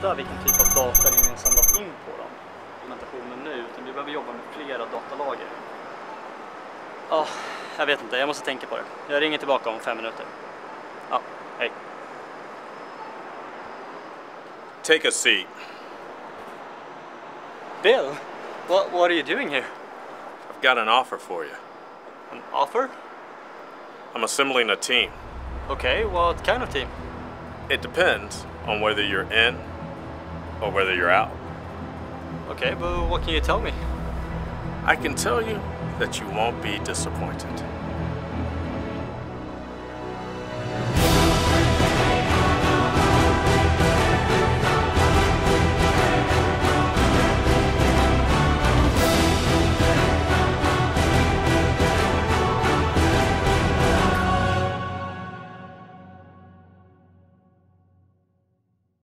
veta vilken typ av data ni har samlat in på dem. Dokumentationen nu, utan vi behöver jobba med flera datalager. Ja, jag vet inte. Jag måste tänka på det. Jag ringer tillbaka om fem minuter. Ja, hej. Take a seat. Bill, what, what are you doing here? I've got an offer for you. An offer? I'm assembling a team. Okay, what kind of team? It depends on whether you're in or whether you're out. Okay, but what can you tell me? I can tell you that you won't be disappointed.